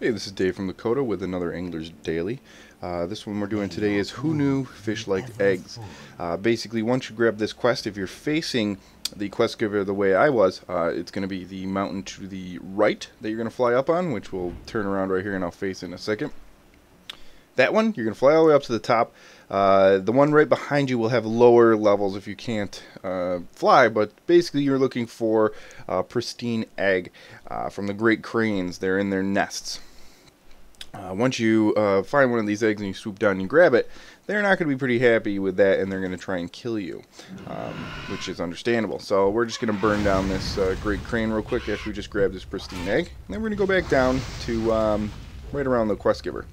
Hey, this is Dave from the Kodo with another Angler's Daily. Uh, this one we're doing today is Who Knew Fish Like Eggs. Uh, basically, once you grab this quest, if you're facing the quest giver the way I was, uh, it's going to be the mountain to the right that you're going to fly up on, which will turn around right here and I'll face in a second. That one, you're going to fly all the way up to the top. Uh, the one right behind you will have lower levels if you can't uh, fly, but basically you're looking for pristine egg uh, from the great cranes. They're in their nests. Uh, once you uh, find one of these eggs and you swoop down and you grab it, they're not going to be pretty happy with that and they're going to try and kill you, um, which is understandable. So we're just going to burn down this uh, great crane real quick after we just grab this pristine egg. And then we're going to go back down to um, right around the quest giver.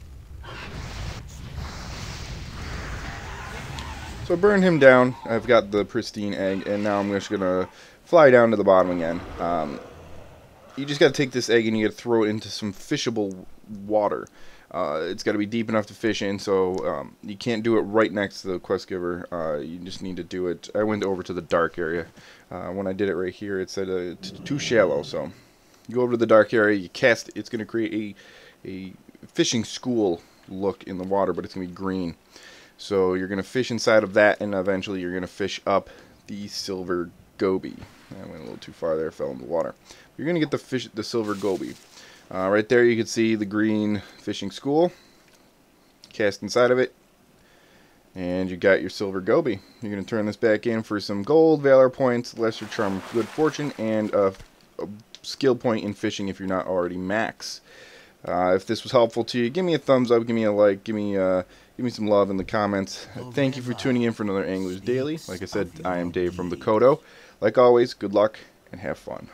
So I burned him down. I've got the pristine egg, and now I'm just going to fly down to the bottom again. Um, you just got to take this egg and you got to throw it into some fishable water. Uh, it's got to be deep enough to fish in, so um, you can't do it right next to the quest giver. Uh, you just need to do it. I went over to the dark area. Uh, when I did it right here, it said uh, too shallow. So you go over to the dark area, you cast. It's going to create a a fishing school look in the water, but it's going to be green. So you're going to fish inside of that, and eventually you're going to fish up the silver goby. I went a little too far there, fell in the water. You're going to get the fish, the silver goby. Uh, right there you can see the green fishing school. Cast inside of it. And you got your silver goby. You're going to turn this back in for some gold, valor points, lesser charm, good fortune, and a, a skill point in fishing if you're not already max. Uh, if this was helpful to you, give me a thumbs up, give me a like, give me uh, give me some love in the comments. Thank you for tuning in for another Anglers Daily. Like I said, I am Dave from the Kodo. Like always, good luck and have fun.